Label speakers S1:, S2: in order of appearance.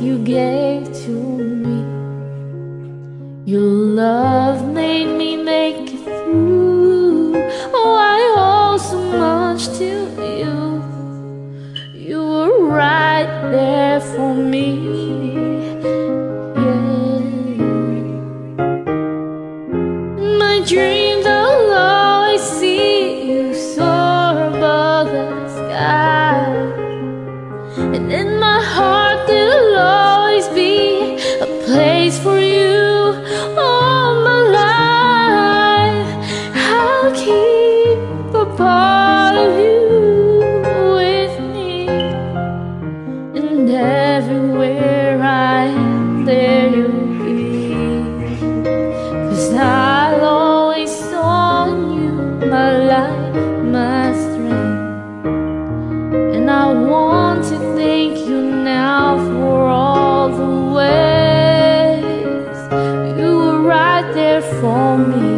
S1: you gave to me. Your love made me make it through. Oh, I owe so much to you. You were right there for me. Yeah. My dreams I'll always see you soar above the sky And in my heart And everywhere I am there you'll be Cause I'll always on you, my life, my strength. And I want to thank you now for all the ways you were right there for me.